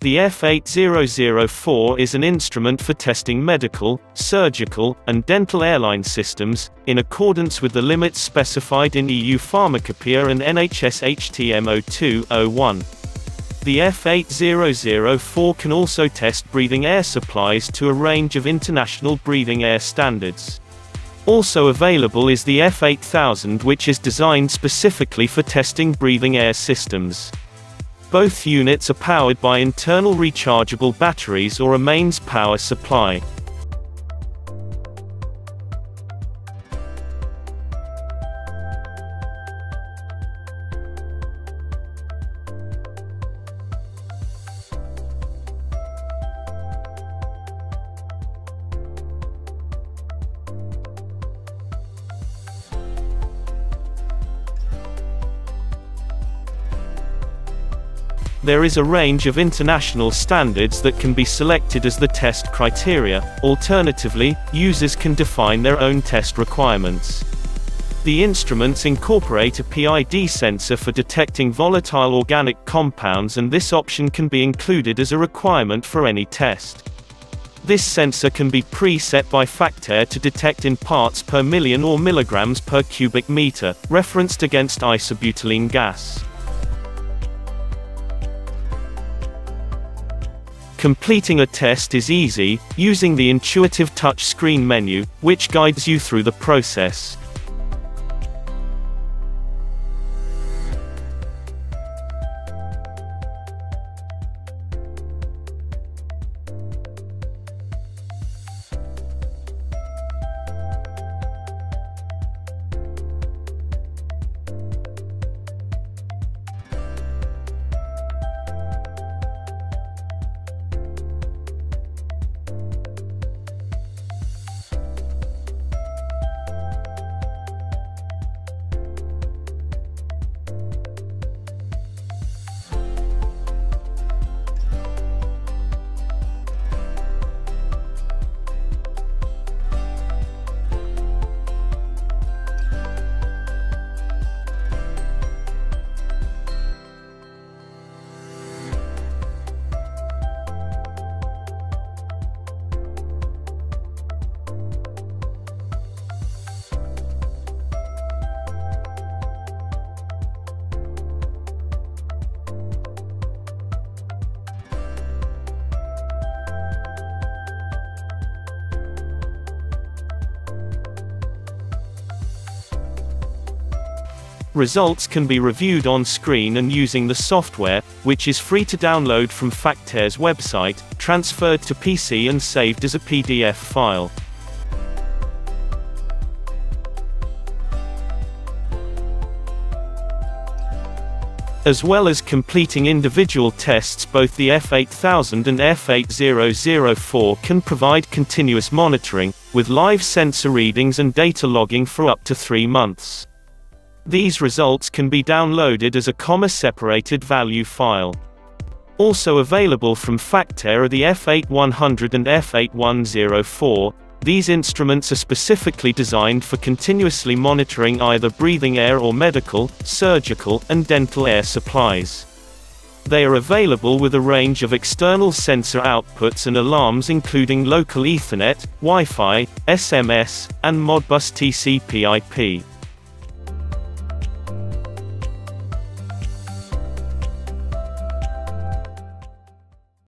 The F8004 is an instrument for testing medical, surgical, and dental airline systems, in accordance with the limits specified in EU Pharmacopoeia and NHS HTM 0201. The F8004 can also test breathing air supplies to a range of international breathing air standards. Also available is the F8000 which is designed specifically for testing breathing air systems. Both units are powered by internal rechargeable batteries or a mains power supply. There is a range of international standards that can be selected as the test criteria, alternatively, users can define their own test requirements. The instruments incorporate a PID sensor for detecting volatile organic compounds and this option can be included as a requirement for any test. This sensor can be preset by Factair to detect in parts per million or milligrams per cubic meter, referenced against isobutylene gas. Completing a test is easy, using the intuitive touch screen menu, which guides you through the process. Results can be reviewed on screen and using the software, which is free to download from Factair's website, transferred to PC and saved as a PDF file. As well as completing individual tests both the F8000 and F8004 can provide continuous monitoring, with live sensor readings and data logging for up to three months. These results can be downloaded as a comma-separated value file. Also available from Factair are the F8100 and F8104. These instruments are specifically designed for continuously monitoring either breathing air or medical, surgical, and dental air supplies. They are available with a range of external sensor outputs and alarms including local Ethernet, Wi-Fi, SMS, and Modbus TCP/IP.